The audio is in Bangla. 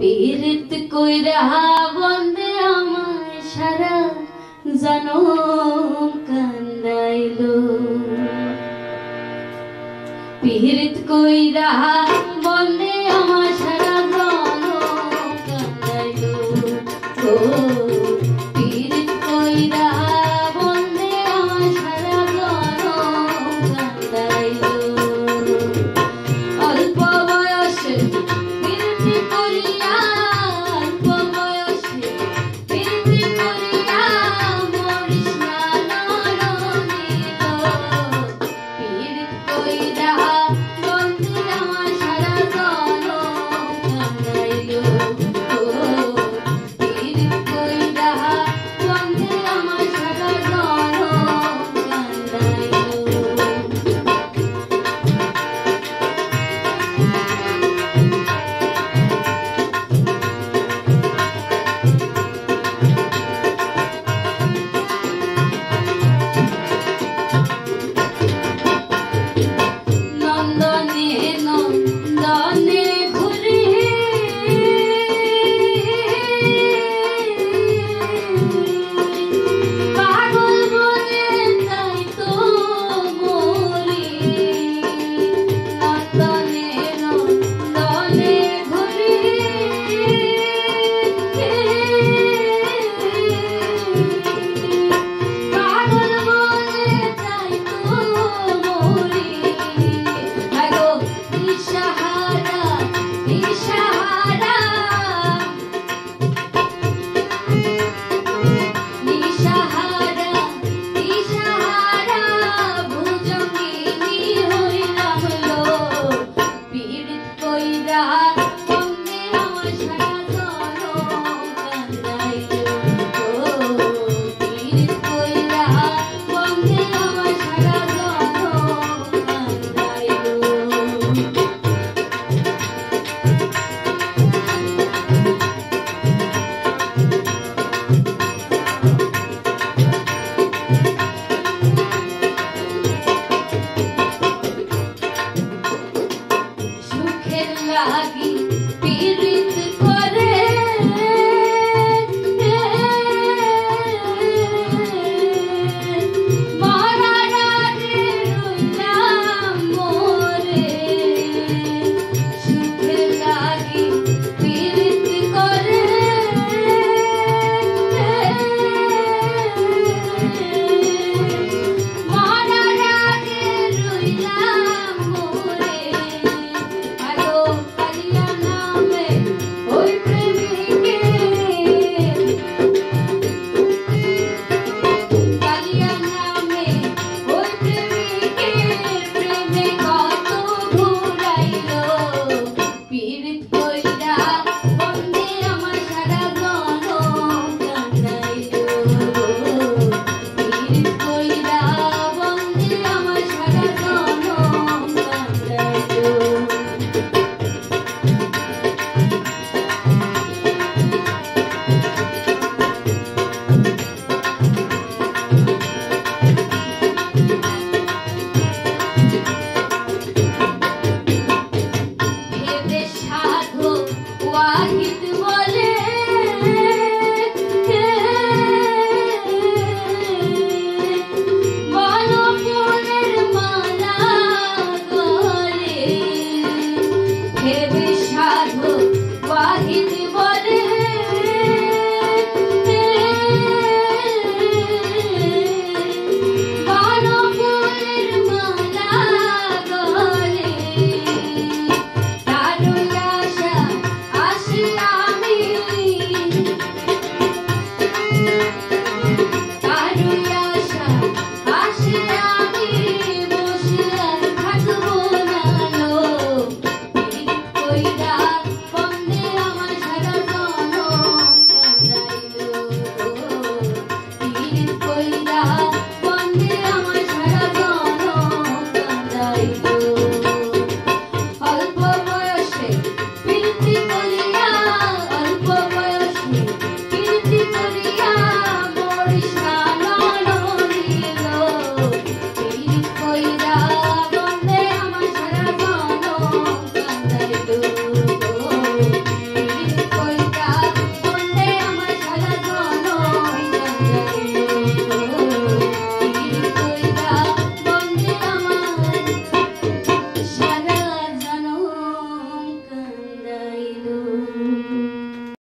পীড়িত কইরা বন্দে আমার সারা জনম কান্দাইল। পীড়িত কইরা रागी